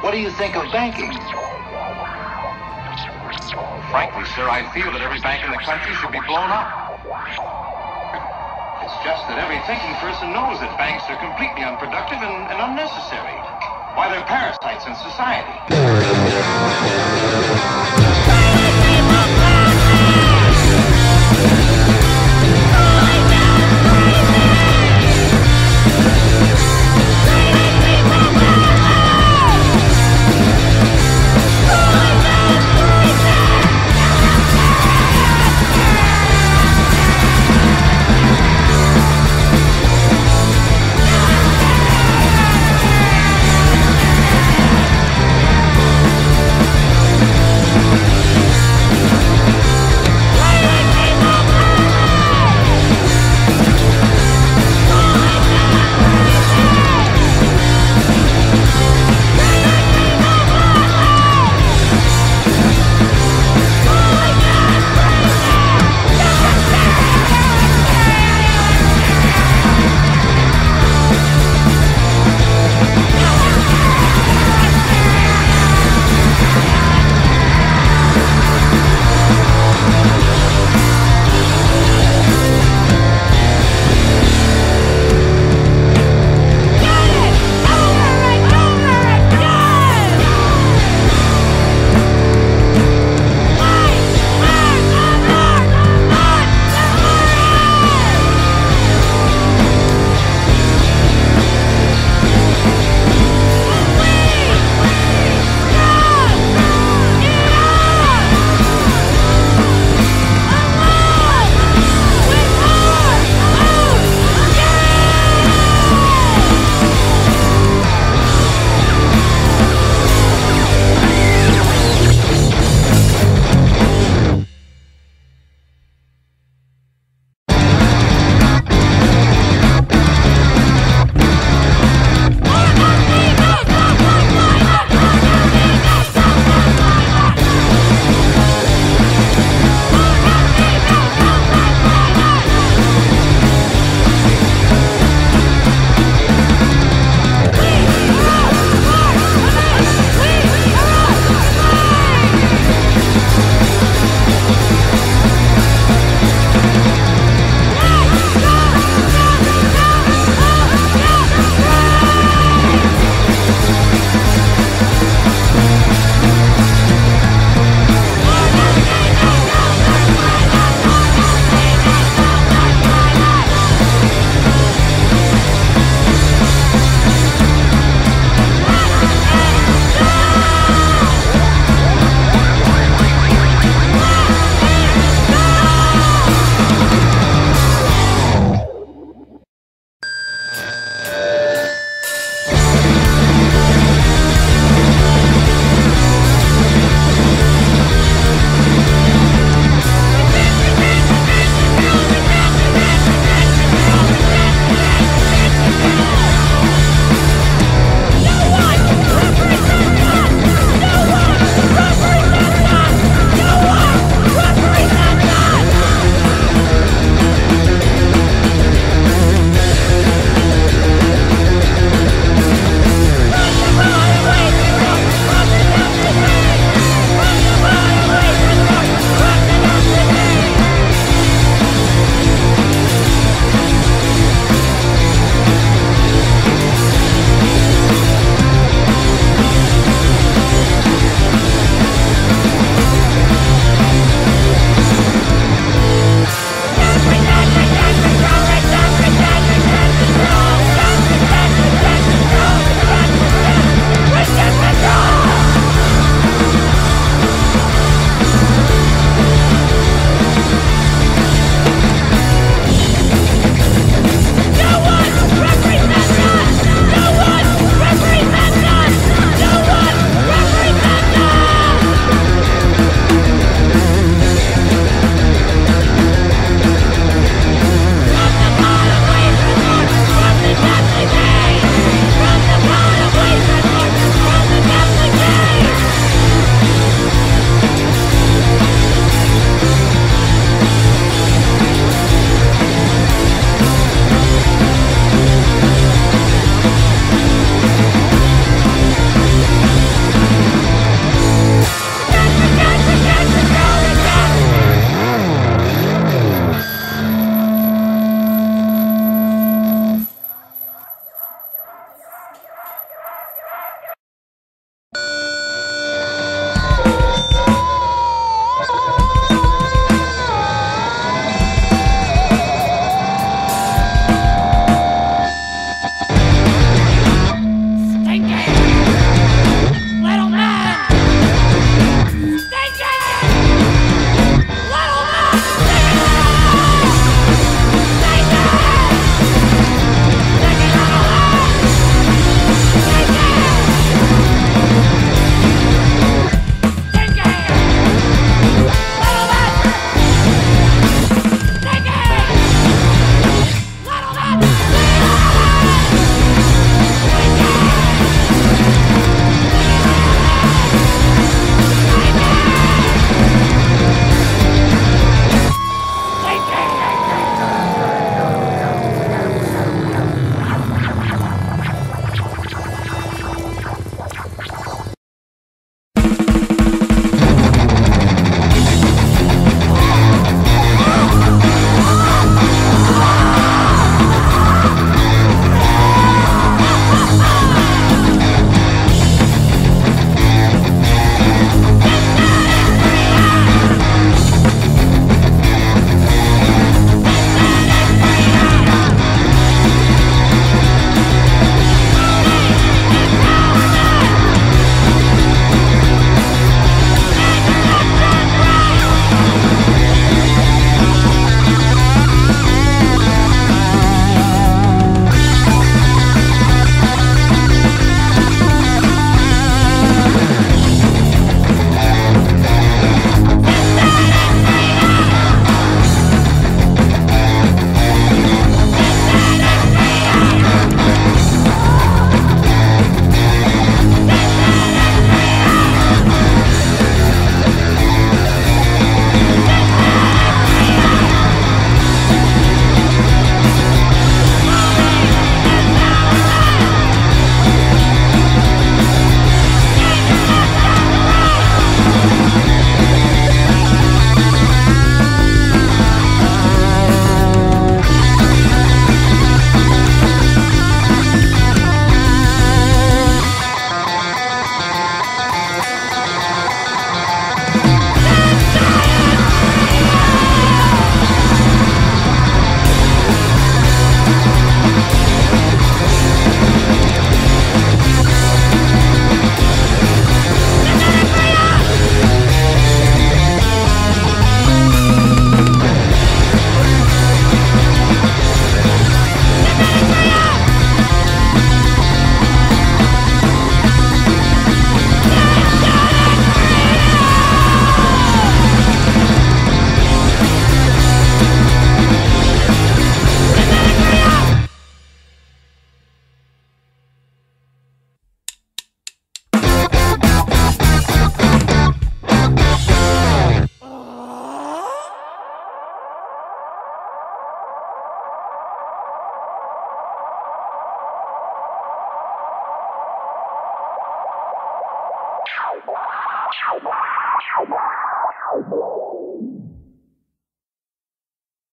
What do you think of banking? Frankly, sir, I feel that every bank in the country should be blown up. It's just that every thinking person knows that banks are completely unproductive and, and unnecessary. Why, they're parasites in society.